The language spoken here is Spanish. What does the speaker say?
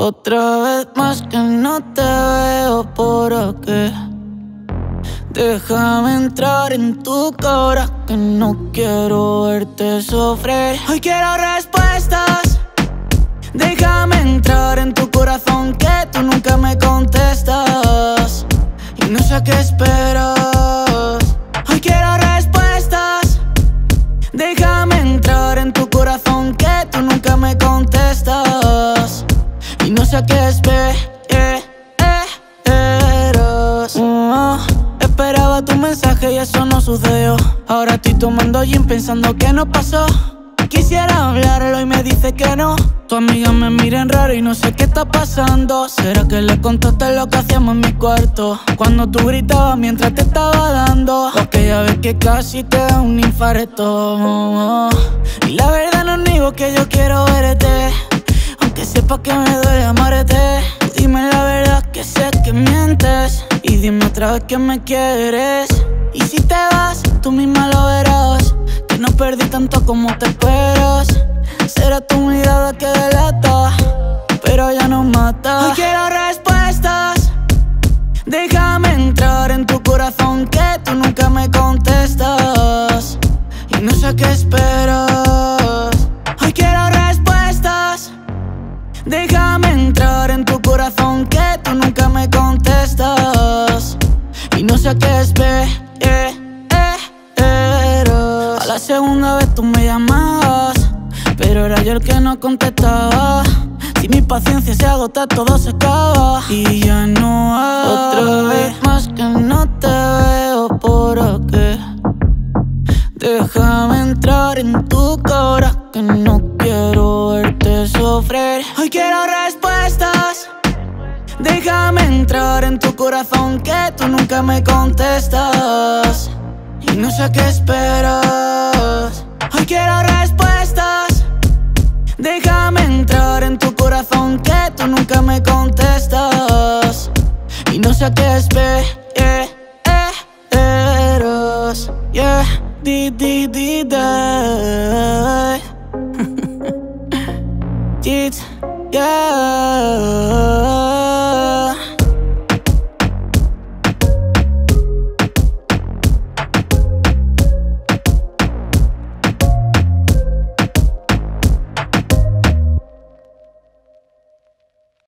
Otra vez más que no te veo por aquí. Déjame entrar en tu cara que no quiero verte sufrir. Hoy quiero respuestas. Déjame entrar en tu corazón que tú nunca me contestas. Y no sé qué esperas. Hoy quiero respuestas. Déjame entrar en tu Sé qué esperas. Oh, esperaba tu mensaje y eso no sucedió. Ahora estoy tomando gin pensando que no pasó. Quisiera hablarlo y me dice que no. Tu amiga me mira en raro y no sé qué está pasando. ¿Será que le contaste lo que hacíamos en mi cuarto? Cuando tú gritabas mientras te estaba dando. Aquella vez que casi te da un infarto. Y la verdad no niego que yo quiero sepa que me duele amarte. Dime la verdad que sé que mientes. Y dime otra vez que me quieres. Y si te vas, tú misma lo verás. Que no perdí tanto como te esperas. Será tu mirada que delata, pero ya no mata. Hoy quiero respuestas. Déjame entrar en tu corazón que tú nunca me contestas. Y no sé qué esperas. Déjame entrar en tu corazón que tú nunca me contestas. Y no sé qué esperas. A la segunda vez tú me llamabas, pero era yo el que no contestaba. Si mi paciencia se agota, todo se acaba. Y ya no hay otra vez más que no te veo Hoy quiero respuestas. Déjame entrar en tu corazón que tú nunca me contestas. Y no sé qué esperas. Hoy quiero respuestas. Déjame entrar en tu corazón que tú nunca me contestas. Y no sé qué esperas. Yeah, di, di, di, da. yeah.